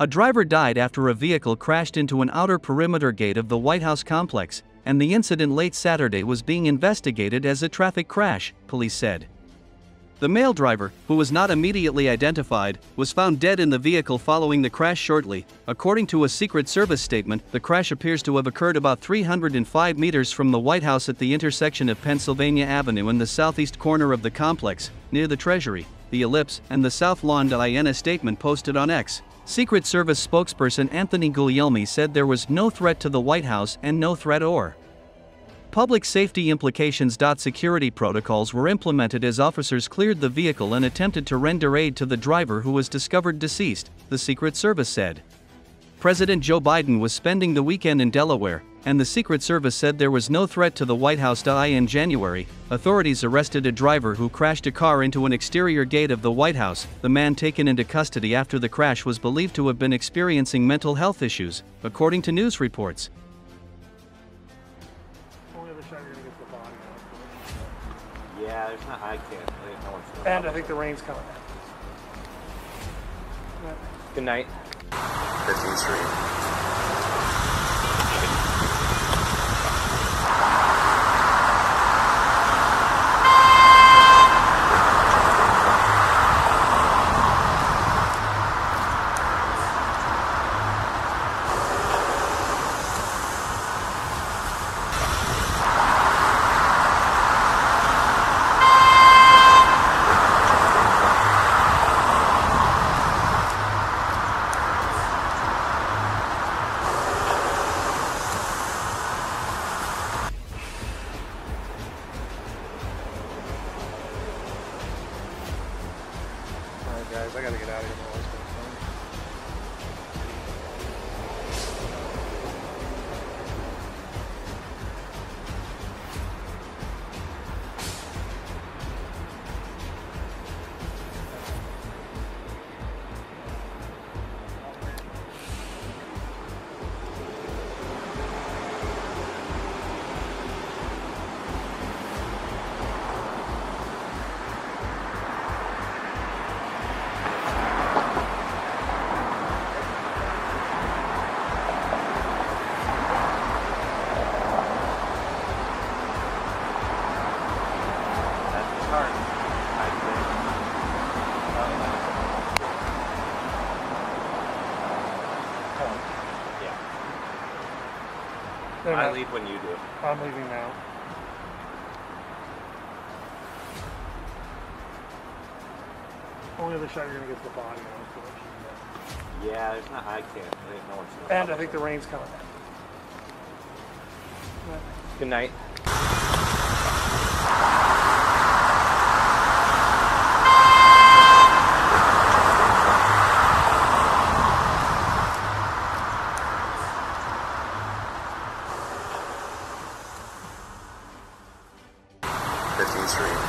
A driver died after a vehicle crashed into an outer perimeter gate of the White House complex, and the incident late Saturday was being investigated as a traffic crash, police said. The male driver, who was not immediately identified, was found dead in the vehicle following the crash shortly. According to a Secret Service statement, the crash appears to have occurred about 305 meters from the White House at the intersection of Pennsylvania Avenue and the southeast corner of the complex, near the Treasury, the Ellipse, and the South Lawn. In a statement posted on X, Secret Service spokesperson Anthony Guglielmi said there was no threat to the White House and no threat or public safety implications. Security protocols were implemented as officers cleared the vehicle and attempted to render aid to the driver who was discovered deceased, the Secret Service said. President Joe Biden was spending the weekend in Delaware, and the Secret Service said there was no threat to the White House. Die in January, authorities arrested a driver who crashed a car into an exterior gate of the White House. The man taken into custody after the crash was believed to have been experiencing mental health issues, according to news reports. Only other shot you're gonna get the body on. Yeah, there's not. I can't. I didn't know what's And I think the rain's coming. Good night. 15th Street. They're. I not- leave when you do. I'm leaving now. Only other shot you're gonna get is the body on. Yeah, there's not. I can't. Didn't know what's And I think the rain's coming. Good night. Street.